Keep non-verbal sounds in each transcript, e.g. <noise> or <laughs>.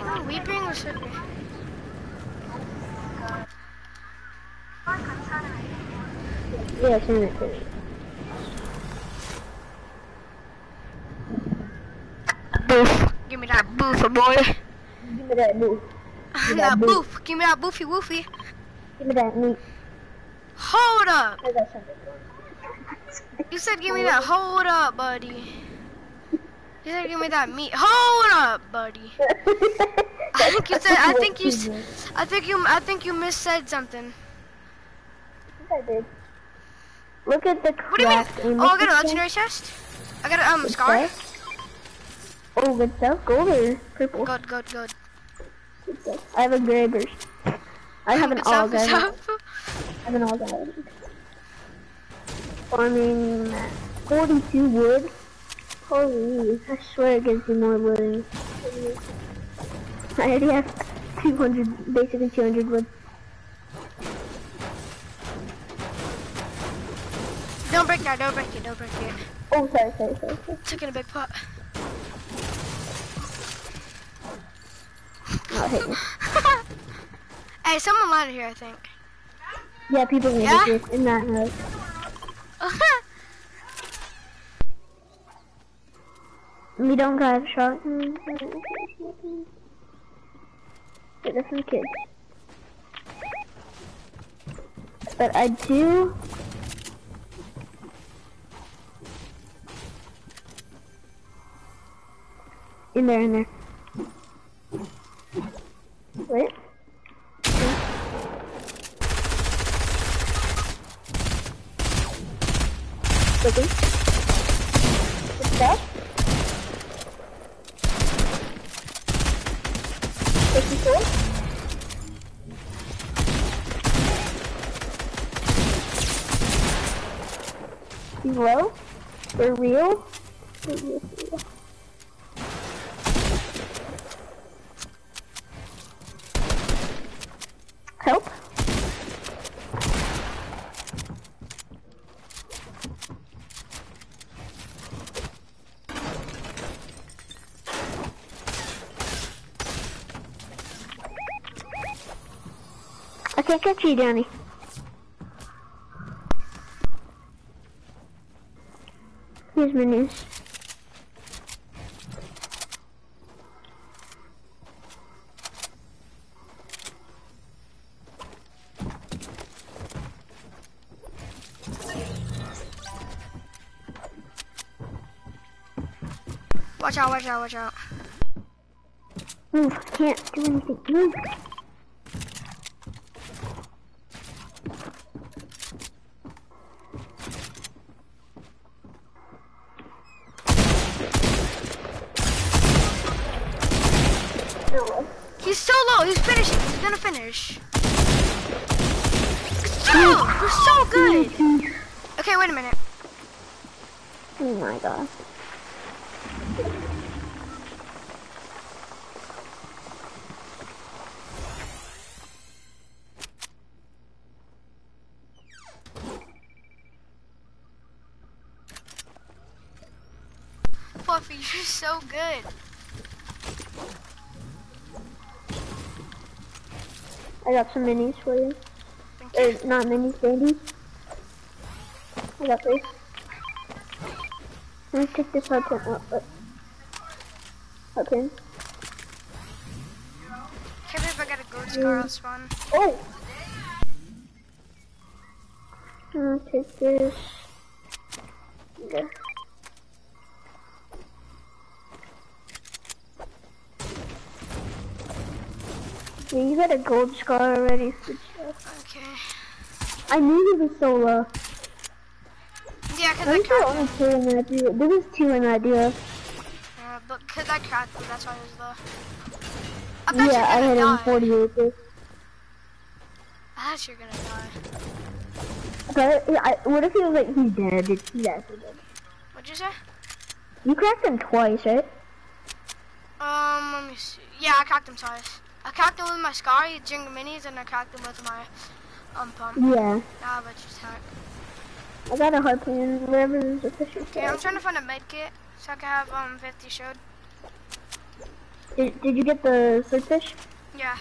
Oh, weeping or should be? Yeah, turn it, turn it. Boof. Give me that boof, boy. Give me that boof. Give that that boof. boof. Give me that boofy woofy. Give me that meat. Hold up. I got something. You said give me that. Hold up, buddy. You said give me that meat. Hold up, buddy. I think you said. I think you. I think you. I think you missaid something. I did. Look at the craft. What do you mean? Oh, I got a legendary chest. I got a um scar. Oh, good stuff. Gold or purple? Good, good, good. Good. I have a gray burst. I have an all stuff. I have an all diamond. Farming 42 wood. Holy, I swear it gives you more wood. I already have 200, basically 200 wood. Don't break that. Don't break it. Don't break it. Oh, sorry, sorry, sorry. sorry. Took in a big pot. Oh, <laughs> me. hey, someone landed here, I think. Yeah, people need Yeah? in that house. <laughs> We don't have shot. Get this some kids. But I do. In there, in there. Wait. Good stuff. Looking cool. He's low. For real. Help. I can't catch you, Danny. Here's minis. watch out, watch out, watch out. Move. Can't do anything. Move. He's so low. He's finishing. He's gonna finish. Oh, so, you're so good. Okay, wait a minute. Oh my god. Fluffy, you're so good. Got some minis for you. You. Or not minis, babies. I got this. Let me pick this uh, uh, up. Up, up. Up in. Can't believe I got a gold scar on spawn. Oh! I'm gonna take this. Okay. Yeah, you got a gold scar already. Okay. I knew he was so low. Yeah, cause I I cracked him. only two in duo. There was two in duo. Yeah, but cause I cracked him, that's why he was low. I Yeah, I you had him die. 48. I thought you were gonna die. But yeah, I, what if he was like, he's dead? He's actually dead. What'd you say? You cracked him twice, right? Um, let me see. Yeah, I cracked him twice. I cracked him with my scar, Jingle Minis, and I cracked him with my um pump. Yeah. Now let's just hack. I got a harpoon, whatever is official. Okay, I'm trying to find a med kit so I can have um 50 showed. Did, did you get the third fish? Yeah.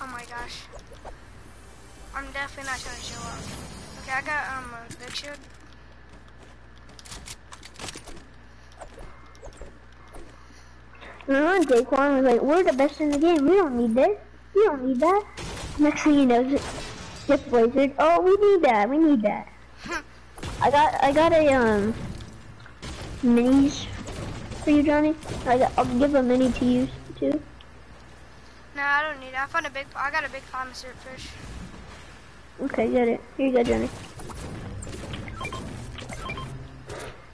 Oh my gosh. I'm definitely not trying to show up. Okay, I got um a big shield. Remember Daquan was like, we're the best in the game, we don't need this, we don't need that. Next thing you know, just Blizzard, oh, we need that, we need that. <laughs> I got, I got a, um, minis for you, Johnny. I got, I'll give a mini to you, too. No, I don't need it. I found a big, I got a big of fish. Okay, get it. Here you go, Johnny.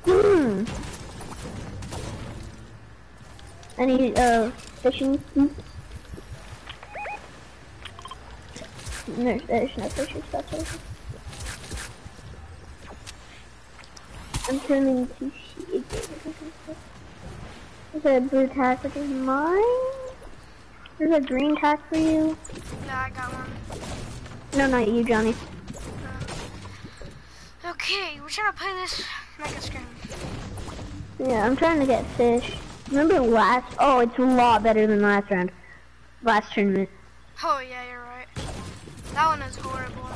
Hmm. I need uh fishing. Hmm. There's, there's no fishing stuff here. I'm turning to see. There's a blue tag which is mine. There's a green tag for you. Yeah, I got one. No, not you, Johnny. Okay, we're trying to play this mega screen. Yeah, I'm trying to get fish. Remember last? Oh, it's a lot better than last round. Last tournament. Oh yeah, you're right. That one is horrible.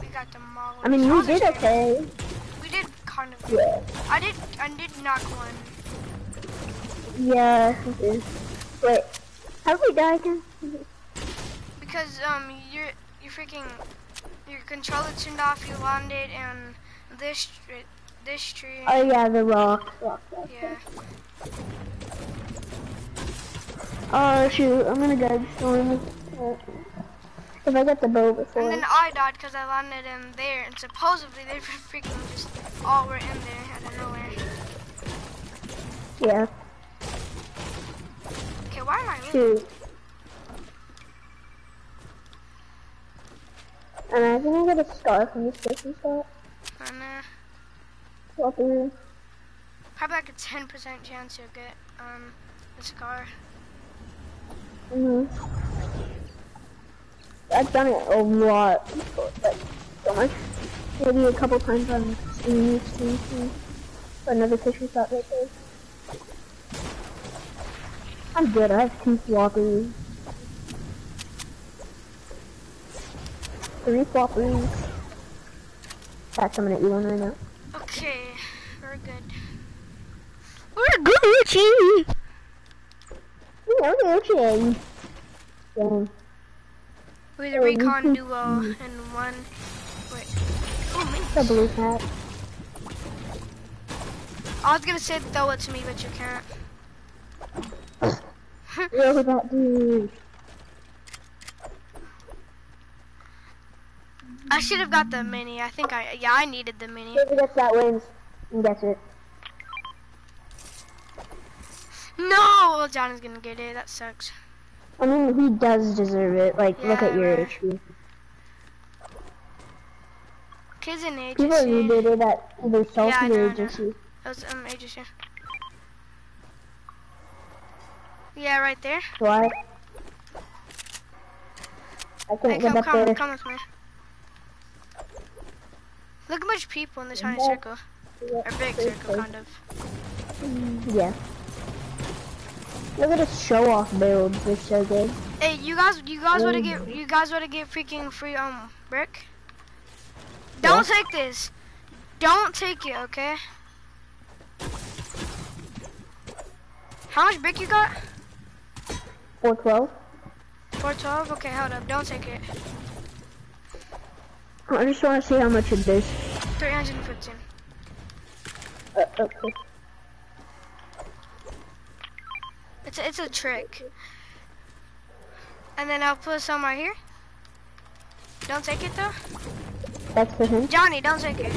We got demolished. I mean, you did okay. We did kind of. Yeah. I did. I did knock one. Yeah. Wait, how did we die again? Because um, your your freaking your controller turned off. You landed in this this tree. Oh yeah, the rock. rock, rock. yeah. Oh shoot, I'm gonna go storm. If I got the bow before. And then I died because I landed in there, and supposedly they were freaking just all were in there out of nowhere. Yeah. Okay, why am I leaving? Shoot. And I think I get a scar from this fishing spot. Uh, Swap through. Probably like a 10% chance you'll get um a scar. Mhm. I've done it a lot, like so much. Maybe a couple times on Steam. Another fishing spot right there. I'm good. I have two floppers. Three floppers. That's coming at you one right now. Okay. We're Gucci. We're Gucci. Dang. We're the Oh, recon you duo and one. Wait. Oh, me. The blue hat. I was gonna say throw it to me, but you can't. Look at that dude. I should have got the mini. I think I, yeah, I needed the mini. Whoever gets that wins. And gets it. No! Well, Johnny's gonna get it. That sucks. I mean, he does deserve it. Like, look at your right. HP. Kids in age. People who did it at either self Yeah, or agency. That was um ages yeah. Yeah, right there. Why? I can't get come, up come, there. come with me. Look how much people in this tiny Yeah. circle. Or big circle, kind of. Yeah. Look at this show off build. They're so good. Hey, you guys, you guys wanna Mm. get, you guys wanna get freaking free um brick? Don't take this. Don't take it, okay? How much brick you got? 412. 412? Okay, hold up. Don't take it. I just want to see how much it is. 315. Uh, okay. It's a, it's a trick. And then I'll put some right here. Don't take it though. That's for him. Johnny, don't take it.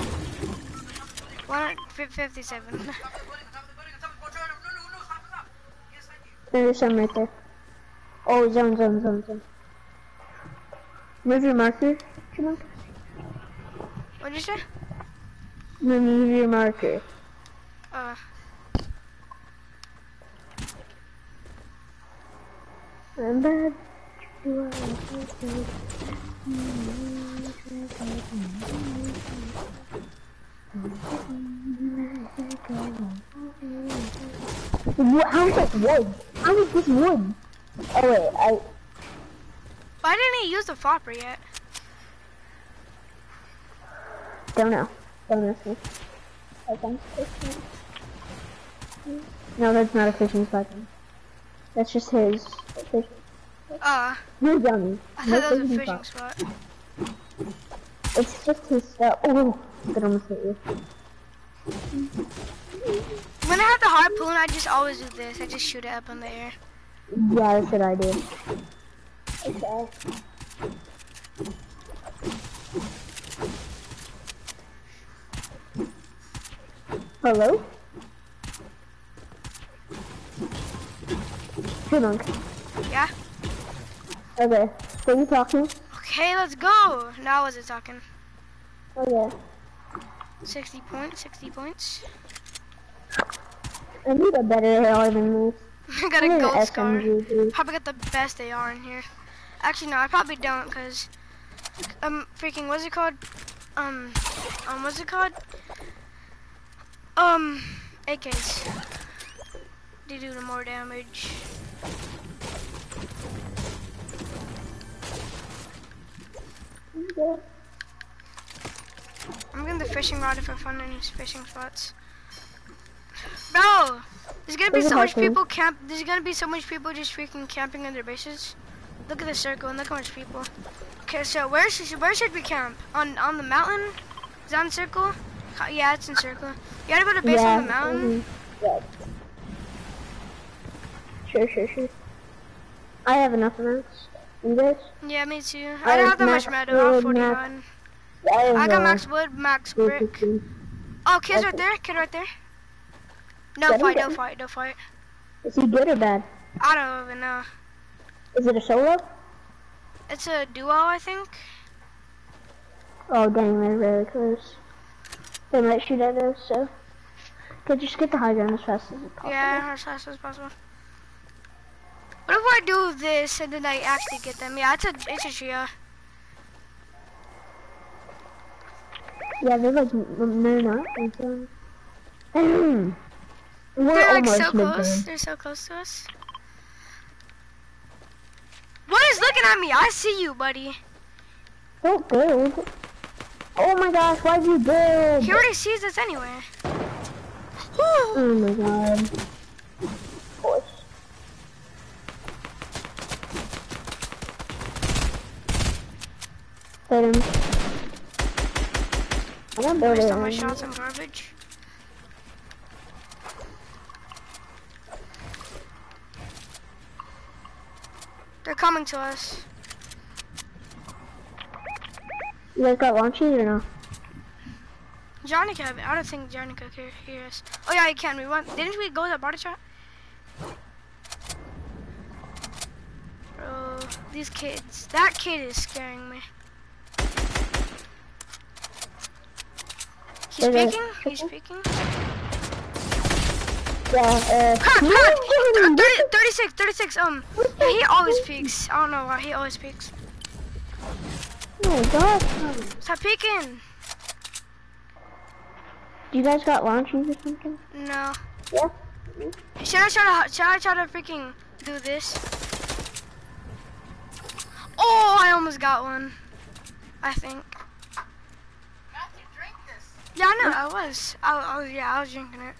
157. There's some right there. Oh, zone, zone, zone, zone. Move your marker. Come on. What'd you say? Move your marker. Uh, I'm bad. You are What, how is that wood? How is this wood? Oh wait, I... Why didn't he use the flopper yet? Don't know. Don't ask me. I No, that's not a fishing spot. That's just his. Uh, No dummy. I No thought that was a fishing spot. spot. It's just his stuff. Oh, that almost hit you. When I have the harpoon, I just always do this. I just shoot it up in the air. Yeah, that's what I did. Okay. Hello? Hey, Monk. Yeah? Okay. So you talking? Okay, let's go. Now was it talking? Okay. 60 points, 60 points. I need a better AR than this. <laughs> I got I a gold scar. SMG. Probably got the best AR in here. Actually, no, I probably don't, cause um, freaking, what's it called? Um, um, what's it called? Um, AKs. They do the more damage. I'm getting the fishing rod if I find any fishing spots. Bro, there's gonna be so much people camp. There's gonna be so much people just freaking camping in their bases. Look at the circle and look how much people. Okay, so where should where should we camp? On on the mountain? Is that in circle? Yeah, it's in circle. You gotta put a base yeah. on the mountain. mhm, Yeah. Sure, sure, sure. I have enough of those. You guys? Yeah, me too. I I don't have that much metal. I have wood, max I, I got uh, max wood, max brick. 315. Oh, kid's right there. Kid right there. No Get fight, no fight, no fight. Is he good or bad? I don't even know. Is it a solo? It's a duo, I think. Oh dang, they're really close. They might shoot at us, so. Okay, just get the high ground as fast as possible. Yeah, as fast as possible. What if I do this and then I actually get them? Yeah, it's a it's a trio. Yeah, they're like, they're not. It's, um, They're like so close. They're so close to us. What is looking at me? I see you, buddy. Don't build. Oh my gosh, why'd you build? He already sees us anyway. Oh my god. Of course. Hit him. I'm gonna build it. my shots on garbage. They're coming to us. You guys got launches or no? Johnny can. I don't think Johnny can hear, us. Oh yeah, he can. We want. Didn't we go to body shot? Bro, these kids. That kid is scaring me. He's There's a- speaking. He's speaking. Yeah, uh. Come on, no, come on. no, 30, 36, 36. Um, yeah, he always peeks. I don't know why. He always peeks. Oh my god. Stop peeking. You guys got launches or something? No. Yeah. Should I try to? Should I try to freaking do this? Oh, I almost got one. I think. Yeah, I know. I was. I, I was. Yeah, I was drinking it.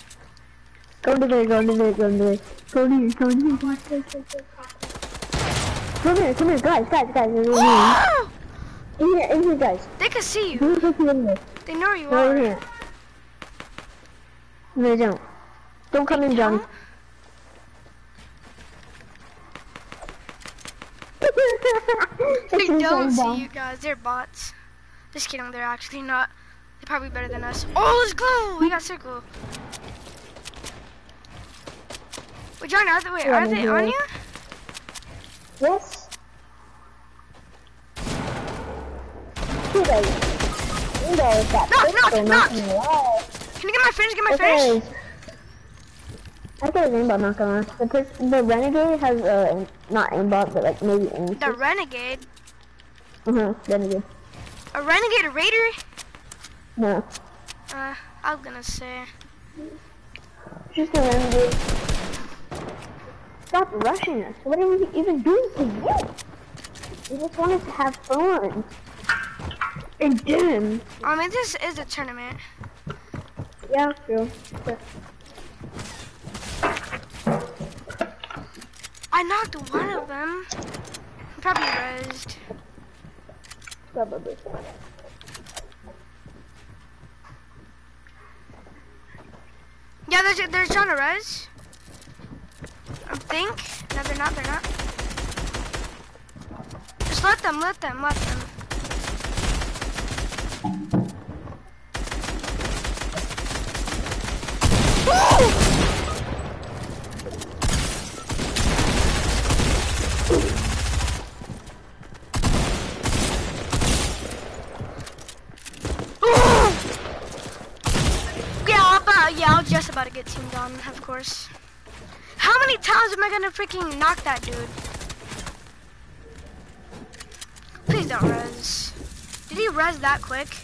Go to there, go to there, go to there. Go to here, go to here, go to here, go to here. Come here, come here, guys, guys, guys. In here, in here, in here, guys. They can see you. Who's looking in? They know you are. here. No, they don't. Don't come in, Johnny. <laughs> They don't see you guys. They're bots. Just kidding. They're actually not. They're probably better than us. Oh, let's go. We got circle. Wait, Johnny, are they, wait, are they on you? Yes. You guys. You guys got Knock, pistol, knock, not knock. Can you get my finish? Get my Okay. finish? I got an aimbot, not gonna lie. The, the renegade has uh not aimbot, but like maybe aim. The renegade. Uh huh. Renegade. A renegade raider? No. Uh, I'm gonna say. Just remember. Stop rushing us. What are we even doing to you? We just wanted to have fun. And dim. I mean, this is a tournament. Yeah, true. I knocked one of them. Probably rezzed. Probably. Yeah, there's there's res. I think. No, they're not. They're not. Just let them. Let them. Let them. Yeah, I'm about, yeah, I was just about to get teamed on, of course. How many times am I gonna freaking knock that dude? Please don't res. Did he res that quick?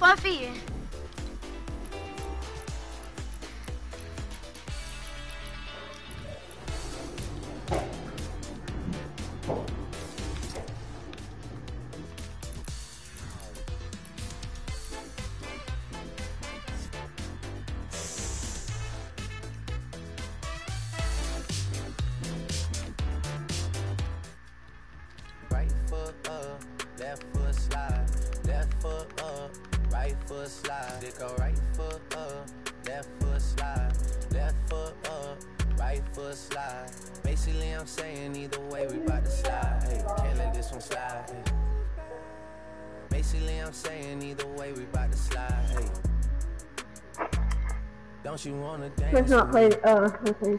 Fluffy. Right slide. Basically, I'm saying either way, we bout to slide. Hey, can't let this one slide. Hey. Basically, I'm saying either way, we bout to slide. Hey. Don't you wanna dance? Let's not play, uh, okay.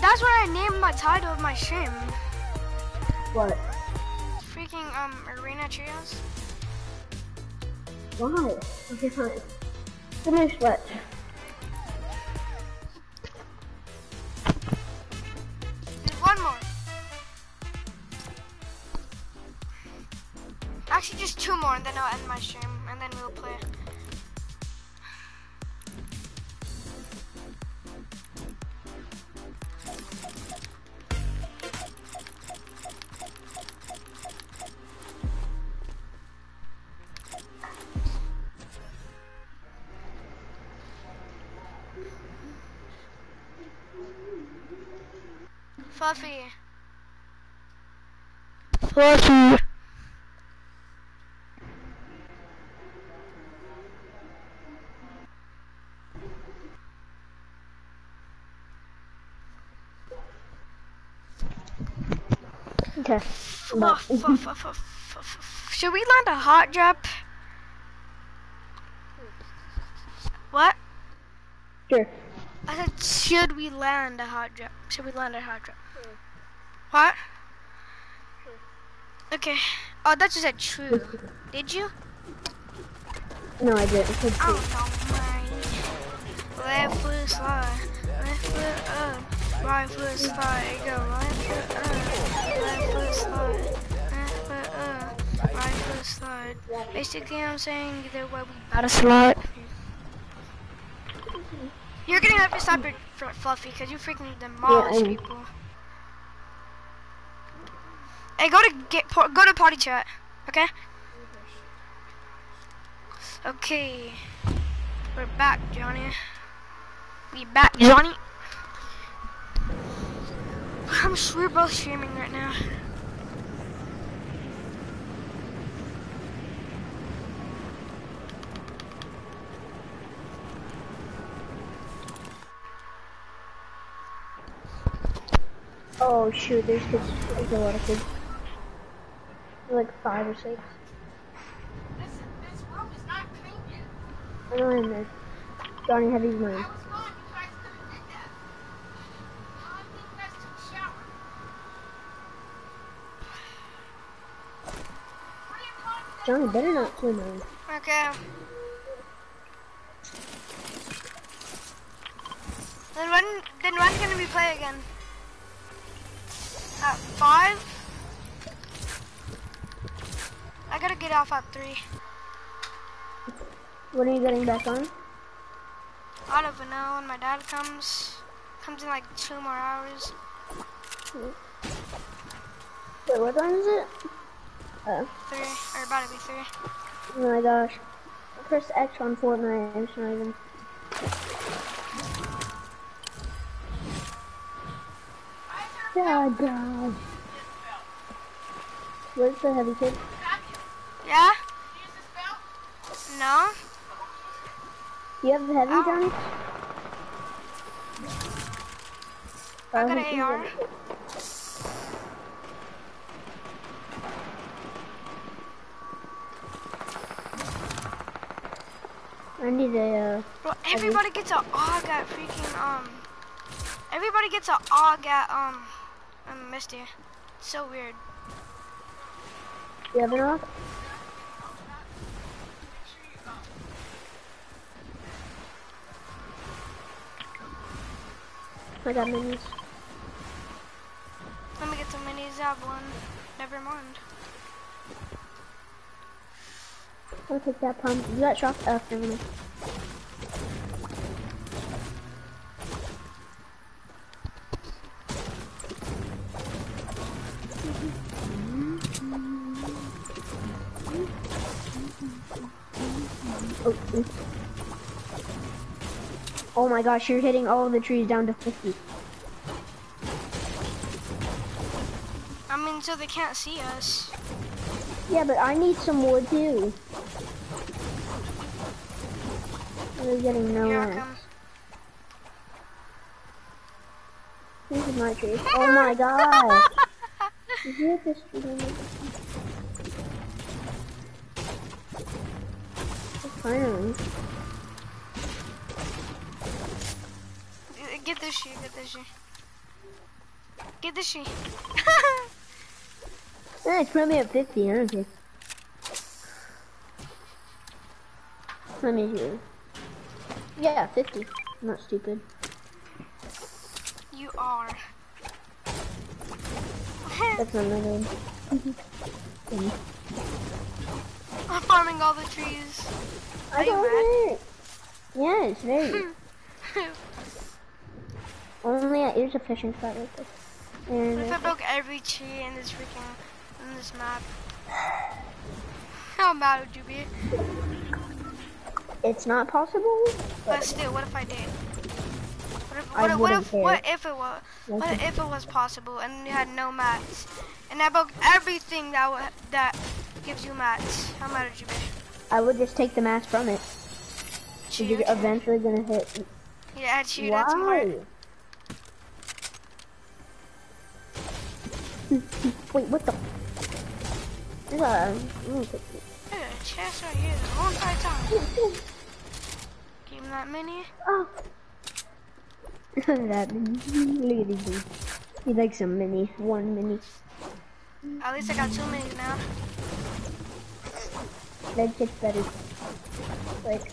That's what I named my title of my stream. What? Freaking um arena trios. Why? Okay, fine. Finish what? End my stream, and then we'll play. Fluffy. Fluffy. Okay. Should we land a hot drop? What? Sure. I said, should we land a hot drop? Should we land a hot drop? What? Okay. Oh, that just said true. Did you? No, I didn't. I said I true. don't know. Left foot slide, left foot up, right foot slide, go right foot up, left foot slide, left foot up, right foot slide. Basically, I'm saying either way we gotta slide. You're gonna have to stop your fluffy because you freaking demolish am. people. Hey, go to get go to party chat, okay? Okay, we're back, Johnny. We back, Johnny. I'm sure we're both streaming right now. Oh shoot, there's kids, there's a lot of kids. There's like five or six. This, this room is not clean yet. I know I'm in there. Johnny, have these money. Johnny better not kill mine. Okay. Then when then when can we play again? At five? I gotta get off at three. When are you getting back on? I don't even know when my dad comes. Comes in like two more hours. Wait, what time is it? Oh, Three. Or about to be three. oh my gosh. Press X on Fortnite. It's not even. God, God. Where's the heavy kid? Yeah? No? You have the heavy, Ow. Johnny? I Oh, got an AR. I need a, uh, Bro, everybody gets a AUG at freaking, um... Everybody gets a AUG at, um... um Misty. It's so weird. you have an off? I got minis. Let me get some minis. I have one. Never mind. I'll take that pump. You got shock? Oh, never mind. Oh, oops. oh my gosh, you're hitting all the trees down to 50. I mean, so they can't see us. Yeah, but I need some wood too. We're getting Here nowhere. This is my tree. Oh my god. <laughs> Did you hit this tree? Finally. Get this shit. Get this shit. Get this shit. <laughs> Eh, it's probably at 50, I don't care. Let me hear. Yeah, 50. I'm not stupid. you are. That's not my name. I'm farming all the trees. I Are you don't hurt. Yes, very. <laughs> Only at here's a fishing spot there. What And if I broke every tree in this freaking in this map? <sighs> How mad would you be? It's not possible. But still, what if I did? What if, what, if- what if, what if it was, what if it was possible and you had no mats, and I broke everything that wa- that gives you mats? How mad would you be? I would just take the mask from it. Cheat. You're eventually gonna hit. Yeah, cheat. That's more. <laughs> Wait, what the? There's a. mm, a chest right here the whole entire time. <laughs> Oh. <laughs> That mini. Oh. that look at these. He likes a mini, one mini. At least I got two minis now. That gets better. Like,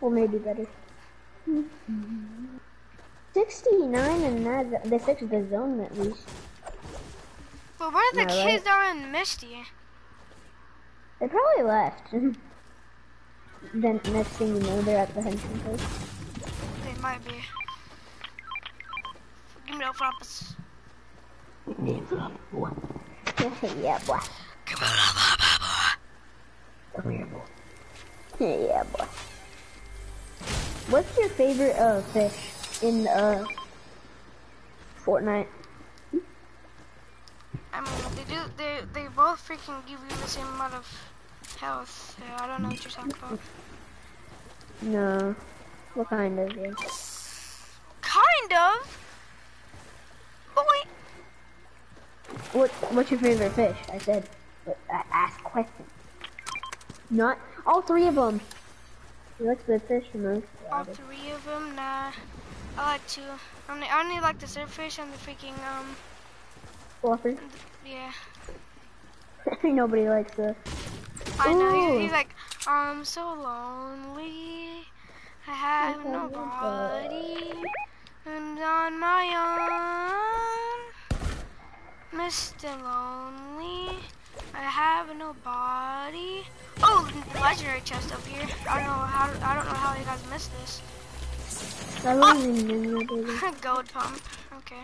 well, maybe better. 69 and that, they fixed the zone at least. But where are the Am kids that are in Misty? They probably left. <laughs> then next thing you know, they're at the hunting place. They might be. Give me the flappers. <laughs> yeah, boy. Come here, boy. <laughs> Yeah, boy. What's your favorite uh fish in uh Fortnite? I mean, they do. They they both freaking give you the same amount of health. So I don't know what you're talking about. No. What kind of yeah? Kind of. Boy! what what's your favorite fish? I said, I asked question. Not all three of them. You like the fish the most? All three of them? Nah. I like two. I only, I only like the slurpfish and the freaking, um... Fluffer? Yeah. <laughs> Nobody likes the... I know, he's, like, I'm so lonely. I have nobody. And on my own. Mr. Lonely. I have nobody. Oh, legendary chest up here. I don't know how. I don't know how you guys missed this. Oh. <laughs> Gold pump. Okay.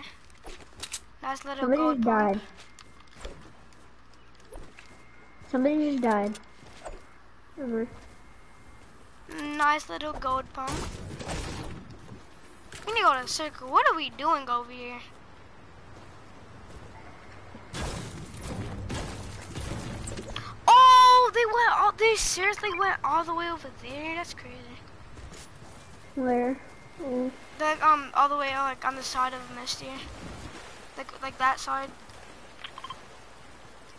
Nice little Somebody gold just pump. Somebody just died. Nice little gold pump. We need to go to the circle. What are we doing over here? Oh, they went all. They seriously went all the way over there. That's crazy. Where? Mm. Like um, all the way like on the side of Misty. Like like that side.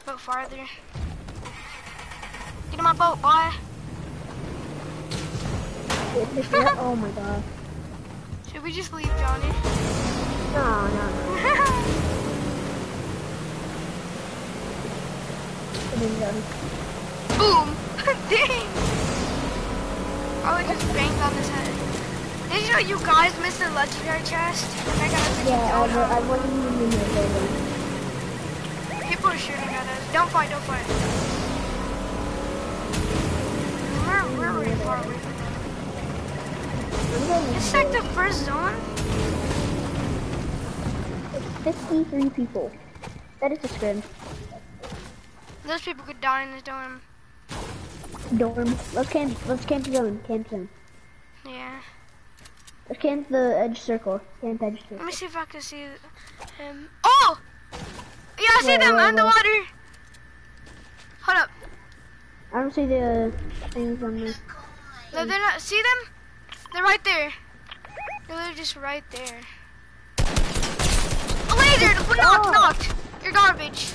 But farther. Get in my boat, boy. <laughs> Oh my god. Should we just leave, Johnny? No, no, no. It. <laughs> Boom! <laughs> Dang! I would just banged on his head. Did you know you guys missed the legendary chest? And I got a Yeah, I, I wasn't even in there. People are shooting at us. Don't fight, don't fight. We're, we're really far away from them. I'm It's like the first zone. It's 53 people. That is a scrim. Those people could die in the dorm. Dorm. Let's camp. Let's camp zone. Camp zone. Yeah. Let's camp the edge circle. Camp edge circle. Let me see if I can see him. Oh! Yeah, I see Where, them where, on the water. Hold up. I don't see the things on the. No, they're not. See them? They're right there. They're literally just right there. Oh, laser! Knocked, Oh. knocked. You're garbage.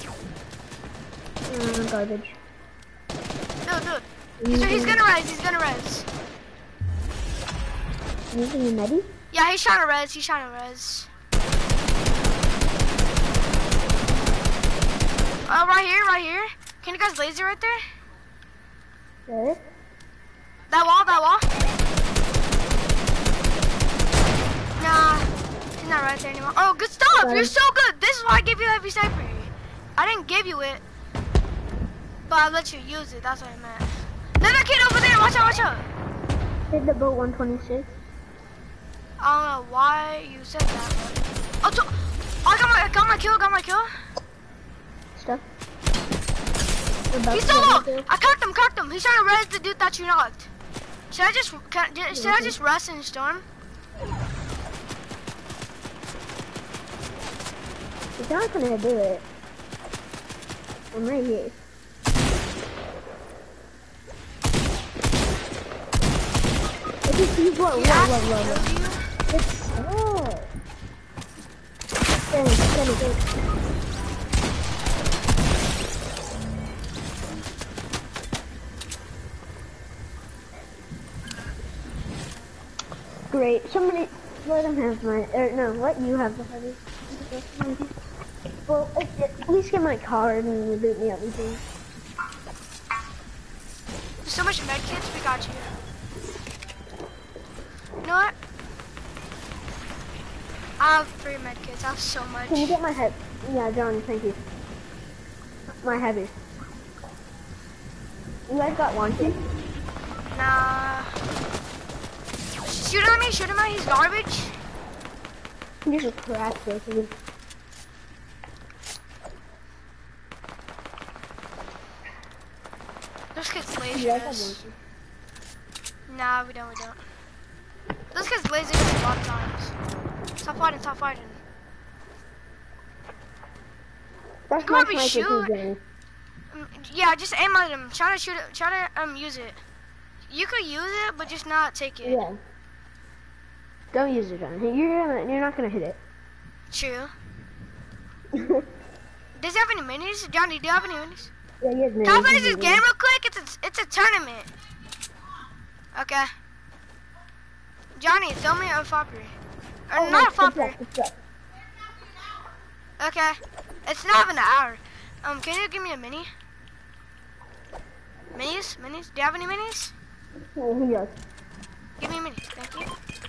Uh, garbage. Dude, dude. He's, he's gonna res. He's gonna res. Using a medi? Yeah, he's trying to res. He's trying to res. Oh, right here, right here. Can you guys laser right there? Good. That wall, that wall. Nah, he's not right there anymore. Oh, good stuff. You're so good. This is why I gave you heavy sniper. I didn't give you it, but I let you use it. That's what I meant. There's a kid over there. Watch out, watch out. Hit the boat 126. I don't know why you said that. But... Oh, so- I got my, got my kill, got my kill. Stuff. He's solo. I cracked him, cracked him. He's trying to res the dude that you knocked. Should I just, can, should I just rest in storm? He's not gonna do it. I'm right here. It's just, he's what, He what, asked what, to what, kill what. you. It's, oh. Get it, get Great. Somebody let him have my, or no, let you have the heavy. Well, at, at least get my card and you boot me up and things. There's so much med kits, we got you. You know what? I have three med kits. I have so much. Can you get my head? Yeah, John, thank you. My heavy. You guys got one? Nah. Shoot at me, shoot at me. He's garbage. Just crash both of you. Those kids laser You guys have us. Nah, we don't, we don't. Those kids us a lot of times. Stop fighting, stop fighting. That's Come on, we shoot. Mm, Yeah, just aim at him. Try to shoot it. Try to um use it. You could use it, but just not take it. Yeah. Don't use it, John. You're gonna, you're not gonna hit it. True. <laughs> Does he have any minis? Johnny, do you have any minis? Yeah, he has Can I minis, this game real quick? It's a, it's a tournament. Okay. Johnny, throw me a flopper. Or Oh, not a what's flopper. up, what's up? Okay. It's not even an hour. Um, can you give me a mini? Minis? Minis? Do you have any minis? Oh, he does. Give me a mini. Thank you.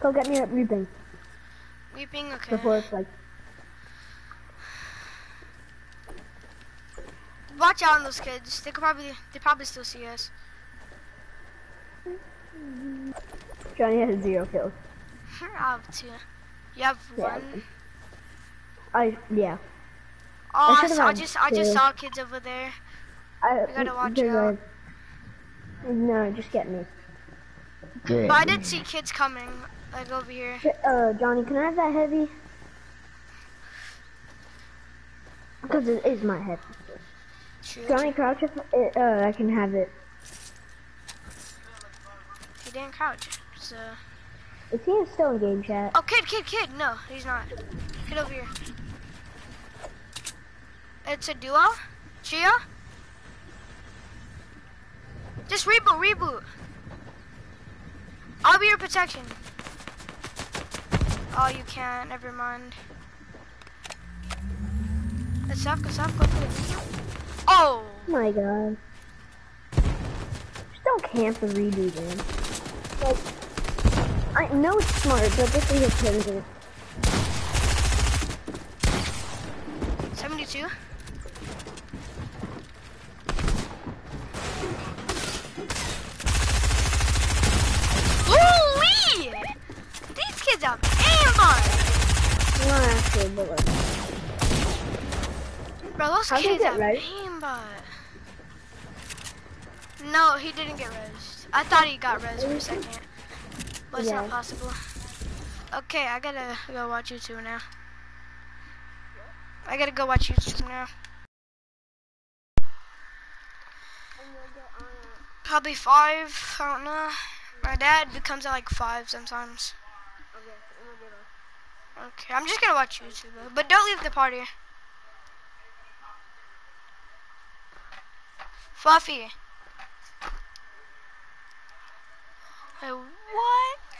Go get me a reaping Weeping, okay. before it's like. Watch out on those kids. They could probably, they probably still see us. Johnny has zero kills. I have two. You have Yeah. one. I yeah. Oh, I, should've saw, I had just, I just saw kids over there. I We gotta watch out. a- no, just get me. But I did see kids coming, like over here. Uh, Johnny, can I have that heavy? Because it is my head. Shoot. Johnny, crouch if it, uh, I can have it. He didn't crouch. So. Is he still in game chat? Oh, kid, kid, kid. No, he's not. Get over here. It's a duo? Chia? Just reboot, reboot. I'll be your protection. Oh, you can't. Never mind. Let's up, go for it. Oh! my god. Just don't camp the redo, man. Like, I know it's smart, but this is a crazy. 72. Holy! These kids are aimbot! Not actually, but like, Those How'd he kids res? aimbot. No, he didn't get res. I thought he got res for a second. But it's not possible. Okay, I gotta go watch YouTube now. I gotta go watch YouTube now. Probably five, I don't know. My dad becomes at like five sometimes. Okay, I'm just gonna watch YouTube. But don't leave the party. Fluffy. Wait, what?